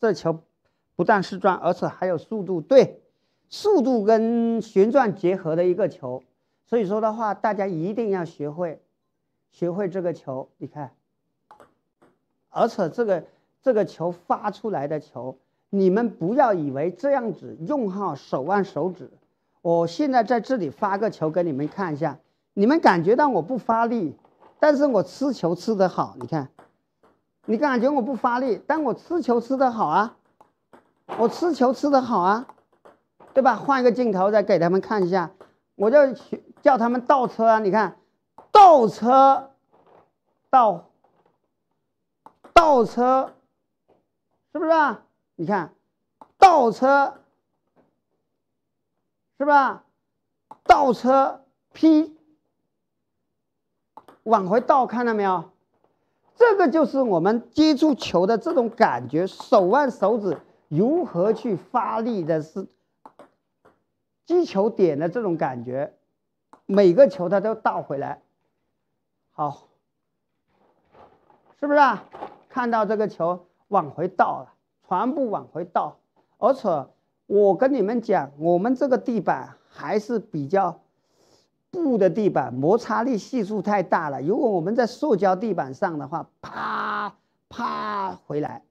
这球不但是转，而且还有速度，对，速度跟旋转结合的一个球。所以说的话，大家一定要学会，学会这个球。你看，而且这个这个球发出来的球，你们不要以为这样子用好手腕手指。我现在在这里发个球给你们看一下，你们感觉到我不发力，但是我吃球吃得好。你看，你感觉我不发力，但我吃球吃得好啊，我吃球吃得好啊，对吧？换一个镜头再给他们看一下，我就叫他们倒车啊！你看，倒车，倒，倒车，是不是啊？你看，倒车。是吧？倒车劈，往回倒，看到没有？这个就是我们接触球的这种感觉，手腕、手指如何去发力的，是击球点的这种感觉。每个球它都倒回来，好，是不是啊？看到这个球往回倒了，全部往回倒，而且。我跟你们讲，我们这个地板还是比较布的地板，摩擦力系数太大了。如果我们在塑胶地板上的话，啪啪回来。